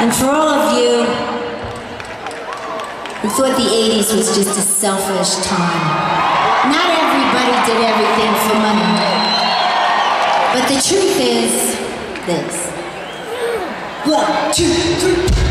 And for all of you who thought the 80s was just a selfish time, not everybody did everything for money. But the truth is this. One, two, three.